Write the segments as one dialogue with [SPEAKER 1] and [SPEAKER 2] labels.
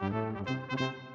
[SPEAKER 1] Música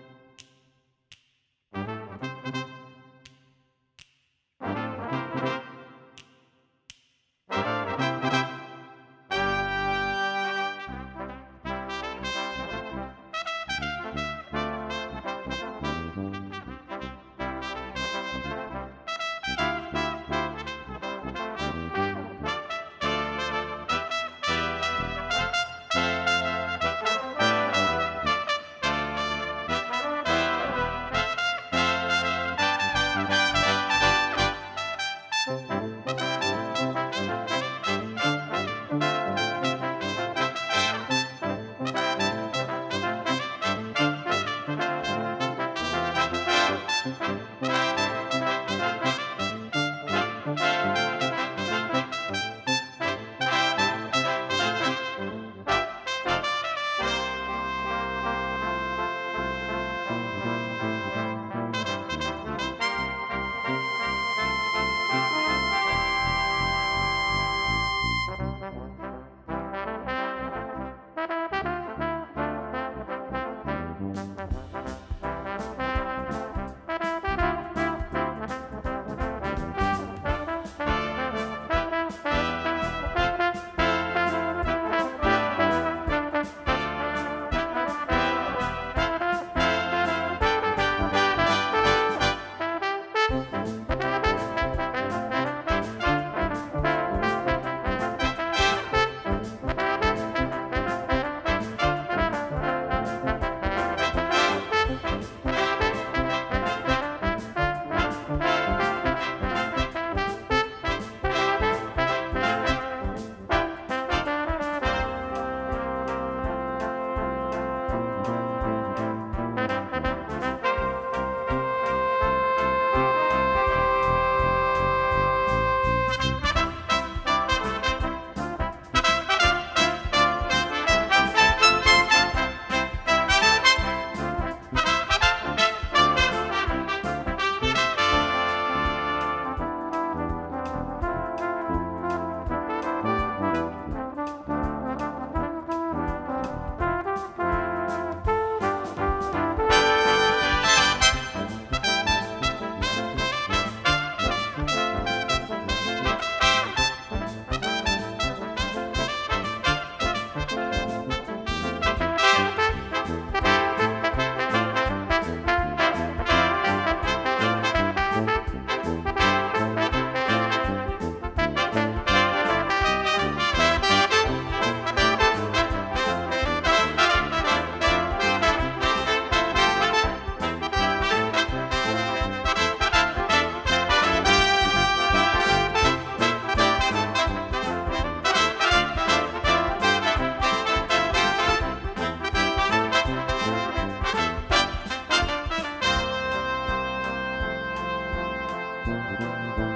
[SPEAKER 1] Thank you.